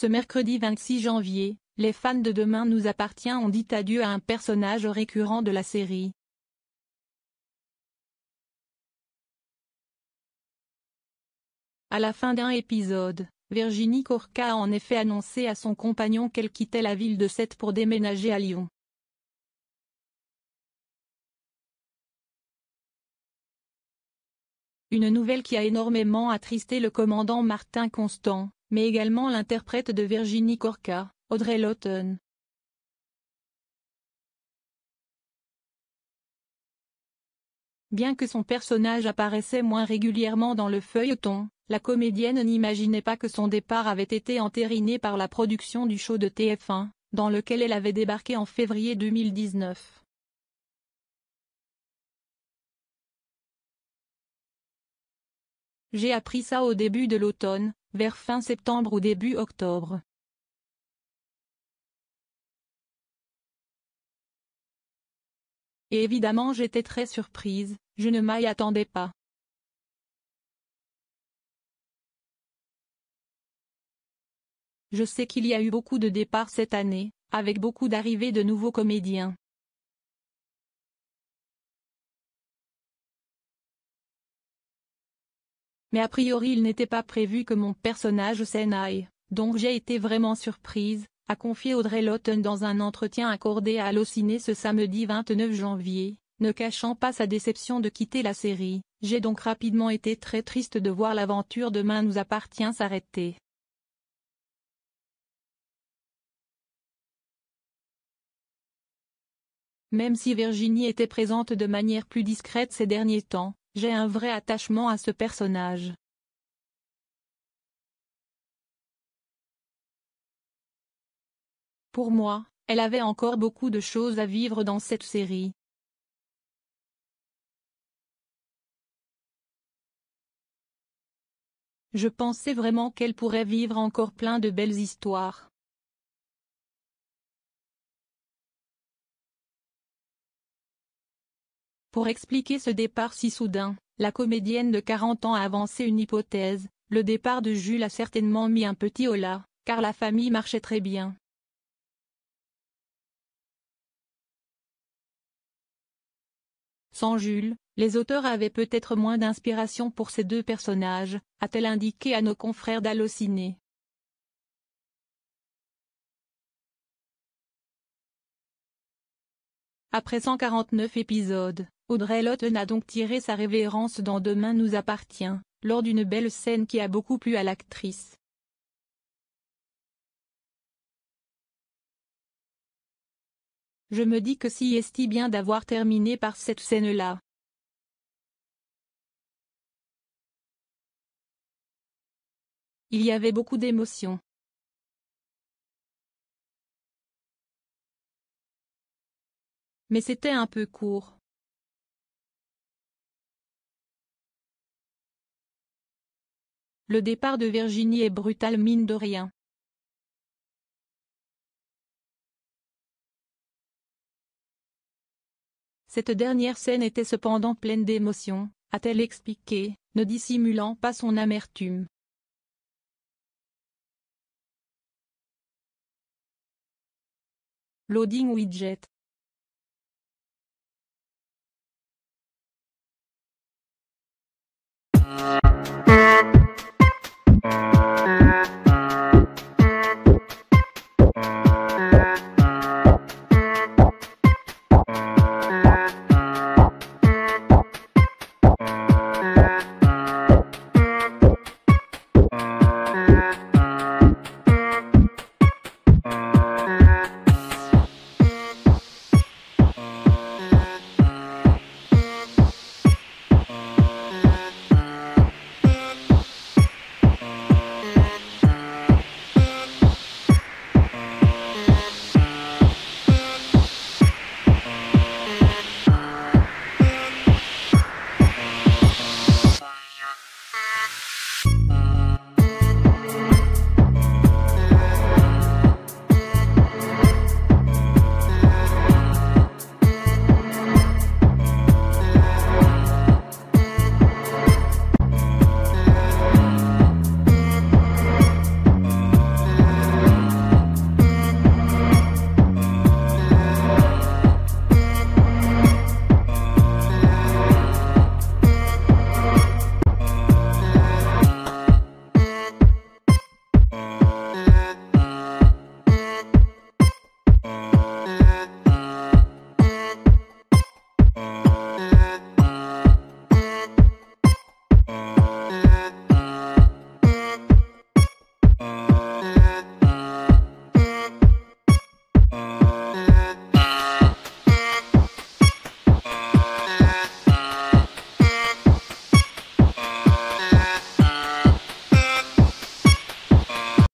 Ce mercredi 26 janvier, les fans de Demain nous appartient ont dit adieu à un personnage récurrent de la série. À la fin d'un épisode, Virginie Corca a en effet annoncé à son compagnon qu'elle quittait la ville de Sète pour déménager à Lyon. Une nouvelle qui a énormément attristé le commandant Martin Constant, mais également l'interprète de Virginie Corca, Audrey Lawton. Bien que son personnage apparaissait moins régulièrement dans le feuilleton, la comédienne n'imaginait pas que son départ avait été entériné par la production du show de TF1, dans lequel elle avait débarqué en février 2019. J'ai appris ça au début de l'automne, vers fin septembre ou début octobre. Et évidemment j'étais très surprise, je ne m'y attendais pas. Je sais qu'il y a eu beaucoup de départs cette année, avec beaucoup d'arrivées de nouveaux comédiens. Mais a priori il n'était pas prévu que mon personnage s'en aille, donc j'ai été vraiment surprise, a confié Audrey Lawton dans un entretien accordé à Allociné ce samedi 29 janvier, ne cachant pas sa déception de quitter la série, j'ai donc rapidement été très triste de voir l'aventure Demain nous appartient s'arrêter. Même si Virginie était présente de manière plus discrète ces derniers temps, j'ai un vrai attachement à ce personnage. Pour moi, elle avait encore beaucoup de choses à vivre dans cette série. Je pensais vraiment qu'elle pourrait vivre encore plein de belles histoires. Pour expliquer ce départ si soudain, la comédienne de 40 ans a avancé une hypothèse, le départ de Jules a certainement mis un petit holà, car la famille marchait très bien. Sans Jules, les auteurs avaient peut-être moins d'inspiration pour ces deux personnages, a-t-elle indiqué à nos confrères d'Allociné. Après 149 épisodes, Audrey Lawton a donc tiré sa révérence dans Demain nous appartient, lors d'une belle scène qui a beaucoup plu à l'actrice. Je me dis que si est bien d'avoir terminé par cette scène-là. Il y avait beaucoup d'émotions. Mais c'était un peu court. Le départ de Virginie est brutal mine de rien. Cette dernière scène était cependant pleine d'émotion, a-t-elle expliqué, ne dissimulant pas son amertume. Loading widget. Bye.